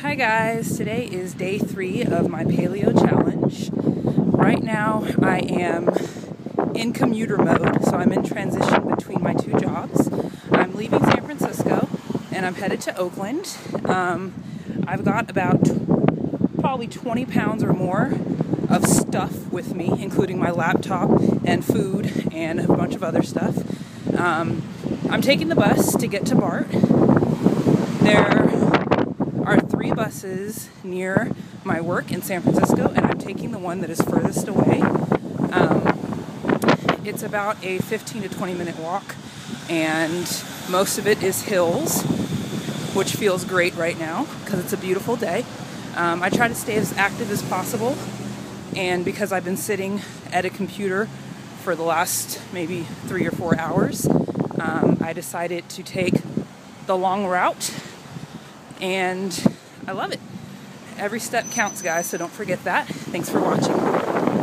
Hi guys, today is day three of my paleo challenge. Right now I am in commuter mode, so I'm in transition between my two jobs. I'm leaving San Francisco and I'm headed to Oakland. Um, I've got about probably 20 pounds or more of stuff with me, including my laptop and food and a bunch of other stuff. Um, I'm taking the bus to get to BART. There buses near my work in San Francisco, and I'm taking the one that is furthest away. Um, it's about a 15 to 20 minute walk, and most of it is hills, which feels great right now because it's a beautiful day. Um, I try to stay as active as possible, and because I've been sitting at a computer for the last maybe three or four hours, um, I decided to take the long route and I love it. Every step counts, guys, so don't forget that. Thanks for watching.